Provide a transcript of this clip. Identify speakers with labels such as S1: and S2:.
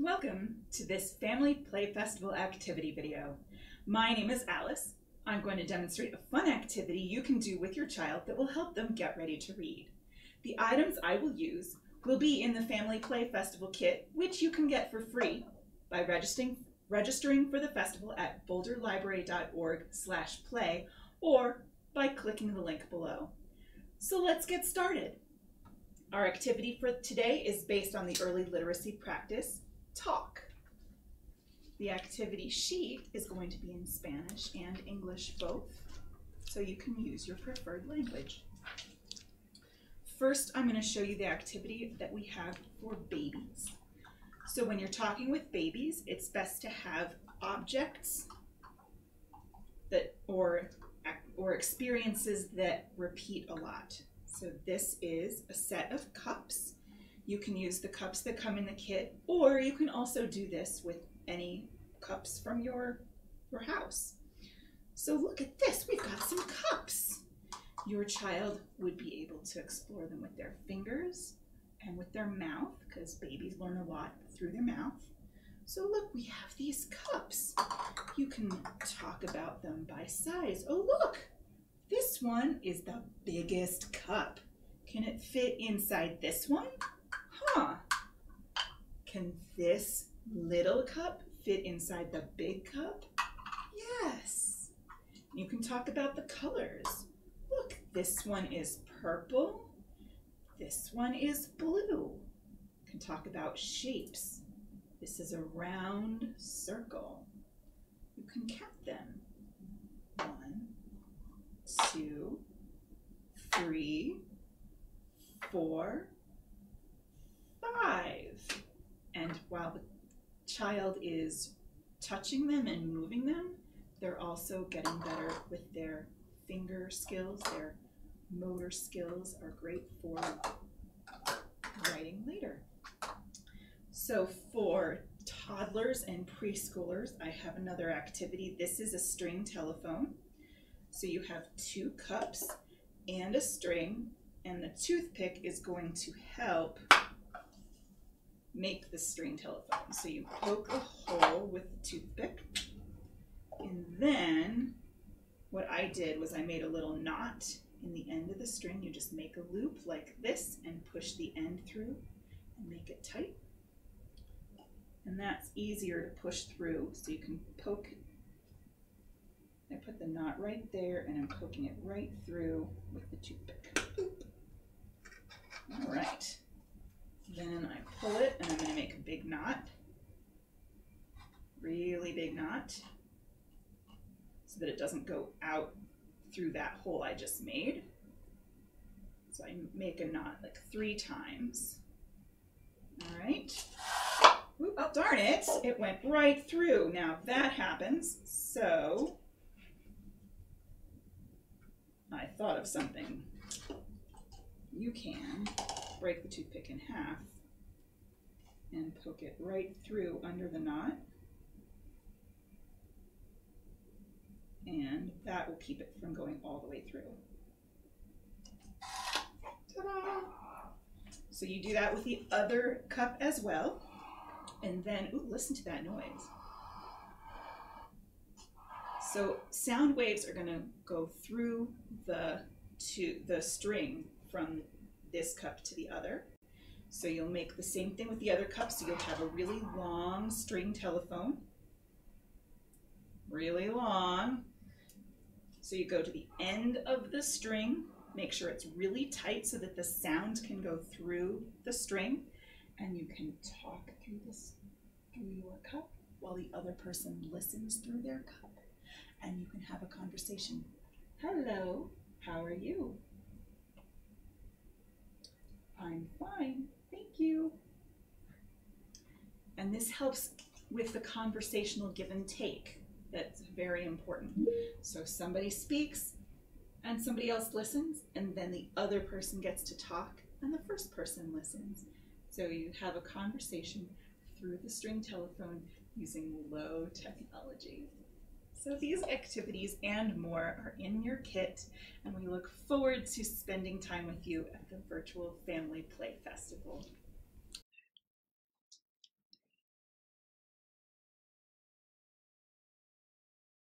S1: Welcome to this Family Play Festival activity video. My name is Alice. I'm going to demonstrate a fun activity you can do with your child that will help them get ready to read. The items I will use will be in the Family Play Festival kit, which you can get for free by registering, registering for the festival at boulderlibrary.org slash play or by clicking the link below. So let's get started. Our activity for today is based on the early literacy practice, talk. The activity sheet is going to be in Spanish and English both, so you can use your preferred language. First, I'm going to show you the activity that we have for babies. So when you're talking with babies, it's best to have objects that or or experiences that repeat a lot. So this is a set of cups. You can use the cups that come in the kit, or you can also do this with any cups from your, your house. So look at this, we've got some cups. Your child would be able to explore them with their fingers and with their mouth, because babies learn a lot through their mouth. So look, we have these cups. You can talk about them by size. Oh look, this one is the biggest cup. Can it fit inside this one? Huh. Can this little cup fit inside the big cup? Yes. You can talk about the colors. Look, this one is purple. This one is blue. You can talk about shapes. This is a round circle. You can count them. One, two, three, four, five. And while the child is touching them and moving them, they're also getting better with their finger skills. Their motor skills are great for writing later. So for toddlers and preschoolers, I have another activity. This is a string telephone. So you have two cups and a string, and the toothpick is going to help make the string telephone. So you poke a hole with the toothpick, and then what I did was I made a little knot in the end of the string. You just make a loop like this and push the end through and make it tight. And that's easier to push through, so you can poke I put the knot right there and I'm poking it right through with the toothpick. All right. Then I pull it and I'm going to make a big knot. Really big knot. So that it doesn't go out through that hole I just made. So I make a knot like three times. All right. Oop, oh, darn it. It went right through. Now that happens. So I thought of something. You can break the toothpick in half and poke it right through under the knot. And that will keep it from going all the way through. So you do that with the other cup as well. And then, ooh, listen to that noise. So sound waves are going to go through the to the string from this cup to the other. So you'll make the same thing with the other cup. So you'll have a really long string telephone. Really long. So you go to the end of the string, make sure it's really tight so that the sound can go through the string and you can talk through this through your cup while the other person listens through their cup and you can have a conversation. Hello, how are you? I'm fine, thank you. And this helps with the conversational give and take. That's very important. So somebody speaks and somebody else listens, and then the other person gets to talk and the first person listens. So you have a conversation through the string telephone using low technology. So these activities and more are in your kit, and we look forward to spending time with you at the Virtual Family Play Festival.